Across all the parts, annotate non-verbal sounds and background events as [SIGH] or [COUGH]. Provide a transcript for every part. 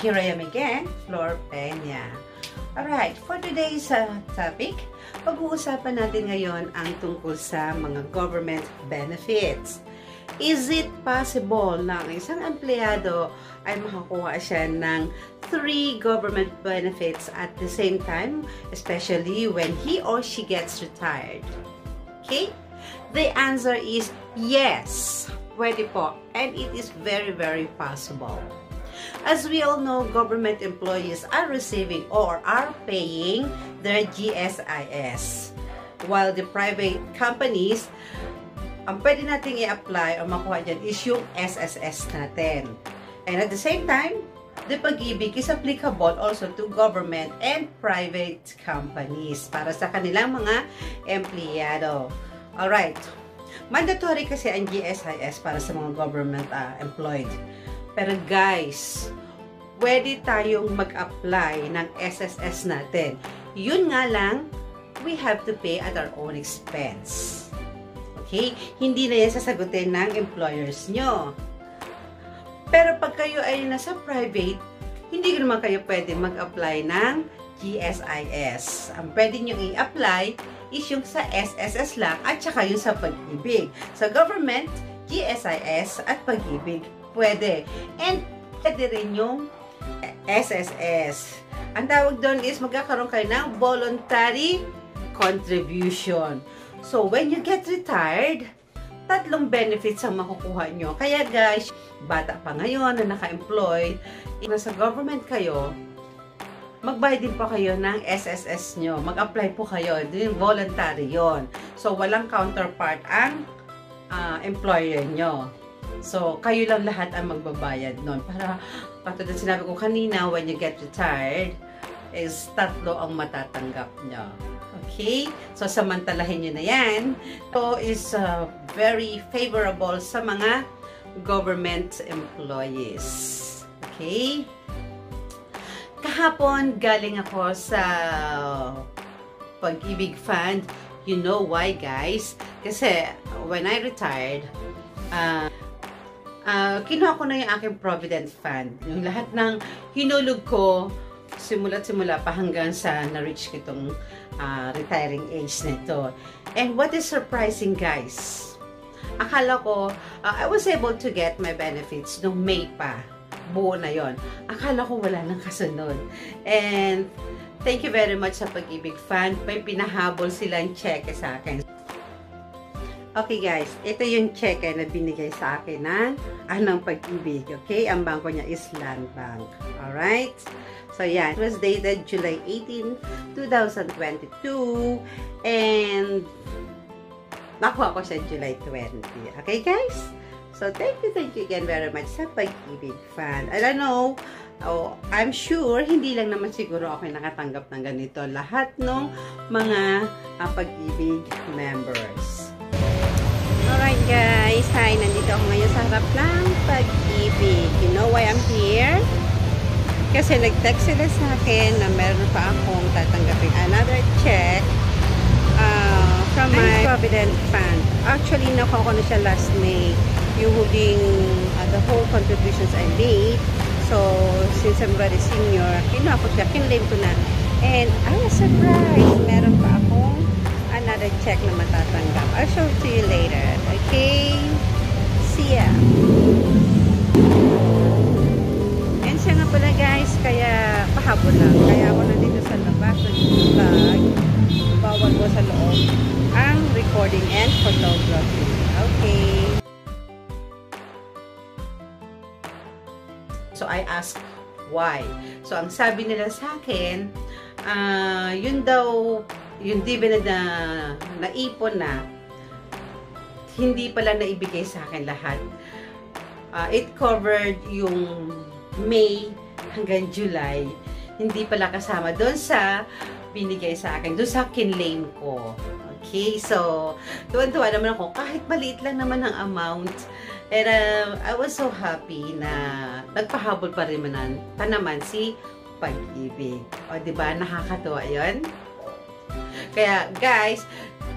here I am again, Flor Peña. Alright, for today's uh, topic, pag-uusapan natin ngayon ang tungkol sa mga government benefits. Is it possible na ang isang empleyado ay makakuha siya ng three government benefits at the same time, especially when he or she gets retired? Okay? The answer is yes. Pwede po. And it is very, very possible. As we all know, government employees are receiving or are paying their GSIS. While the private companies, ang pwede nating i-apply o makuha dyan is yung SSS natin. And at the same time, the pag-ibig is applicable also to government and private companies para sa kanilang mga empleyado. Alright. Mandatory kasi ang GSIS para sa mga government uh, employed. Pero guys, pwede tayong mag-apply ng SSS natin. Yun nga lang, we have to pay at our own expense. Okay? Hindi na yan sasagutin ng employers nyo. Pero pag kayo ay nasa private, hindi naman kayo pwede mag-apply ng GSIS. Ang pwede nyo i-apply is yung sa SSS lang at saka yung sa pag-ibig. Sa government, GSIS at pag-ibig pwede. And pwede rin yung SSS. Ang tawag doon is magkakaroon kayo ng voluntary contribution. So, when you get retired, tatlong benefits ang makukuha nyo. Kaya guys, bata pa ngayon na naka-employed, nasa government kayo, magbayad din po kayo ng SSS nyo. Mag-apply po kayo. Din voluntary yon. So, walang counterpart ang uh, employer nyo. So, kayo lang lahat ang magbabayad nun. Para, patulad sinabi ko kanina, when you get retired, is tatlo ang matatanggap nyo. Okay? So, samantalahin nyo na yan. So, is uh, very favorable sa mga government employees. Okay? Kahapon, galing ako sa Pag-ibig Fund. You know why, guys? Kasi, when I retired, uh, uh, kinuha ko na yung aking Provident Fund. Yung lahat ng hinulog ko, simula't simula pa hanggang sa na-reach ko itong uh, retiring age nito. And what is surprising, guys? Akala ko, uh, I was able to get my benefits nung May pa. Buo na yon. Akala ko wala nang kasunod. And thank you very much sa Pag-ibig Fund. May pinahabol silang check sa akin. Okay guys, ito yung check na binigay sa akin ng anong pag-ibig. Okay, ang bangko niya is Land Bank. Alright? So yan, it was dated July 18, 2022 and nakuha ko siya July 20. Okay guys? So thank you, thank you again very much sa pag-ibig fan. I don't know, oh, I'm sure, hindi lang naman siguro ako nakatanggap ng ganito. Lahat ng mga uh, pag-ibig members. Ng pag-ibig. You know why I'm here? Kasi nag-text sila sa akin na meron pa akong tatanggapin another check uh, from my Provident Fund. Actually, nakuha ko na siya last May. Yung huling, uh, the whole contributions I made. So, since I'm very senior, kinuha ko siya, kinlaim ko na. And I was surprised, meron pa akong another check na matatanggap. I'll show to you later. Okay? Ya! And siya nga pala guys, kaya pahapon lang. Kaya ako nandito sa labas, nag-vlog. Bawal ko sa loob ang recording and photography. Okay. So, I asked why. So, ang sabi nila sa akin, uh, yun daw yung dividend na naipon na, hindi pala naibigay sa akin lahat. Uh, it covered yung May hanggang July. Hindi pala kasama doon sa binigay sa akin, doon sa kinlaim ko. Okay, so, tuwan-tuwa naman ako, kahit maliit lang naman ang amount, and uh, I was so happy na nagpahabol pa rin man, pa naman si pag-ibig. O, ba nakakatuwa 'yon? Kaya, guys,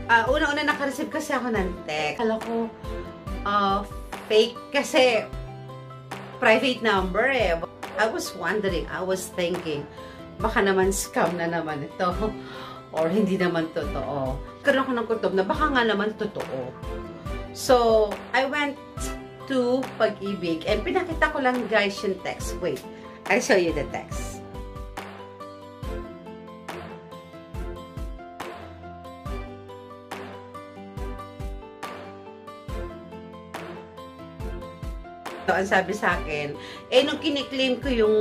uh, una-una naka-receive kasi ako ng text. Kala ko, uh, fake kasi private number eh. I was wondering, I was thinking, baka naman scam na naman ito. [LAUGHS] Or hindi naman totoo. Karoon ako ng kutob na baka nga naman totoo. So, I went to Pag-ibig and pinakita ko lang guys yung text. Wait, I'll show you the text. So, ang sabi sa akin, eh, nung kiniklaim ko yung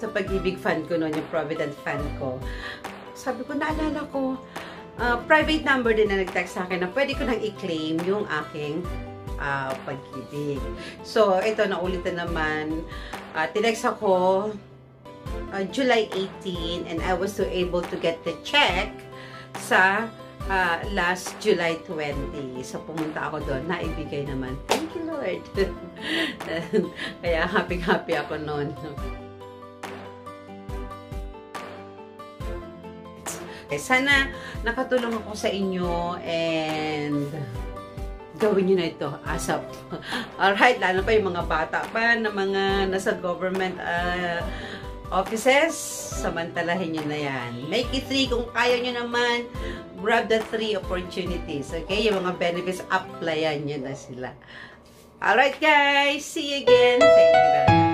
sa pag-ibig fan ko noon, yung Provident fan ko, sabi ko, naalala ko, uh, private number din na nag-text sa akin na pwede ko nang i-claim yung aking uh, pag-ibig. So, ito, naulitan naman. Uh, tinext ako uh, July 18 and I was so able to get the check sa uh, last July 20. So, pumunta ako doon. Naibigay naman. Thank you, Lord. [LAUGHS] Kaya happy-happy ako noon. Eh, sana nakatulong ako sa inyo and gawin nyo na ito asap. [LAUGHS] Alright, lalo pa yung mga bata pa na mga nasa government uh, offices, samantalahin nyo na yan. Make it three kung kaya nyo naman, grab the three opportunities. Okay? Yung mga benefits, applyan nyo na sila. Alright guys, see you again. Thank you very much.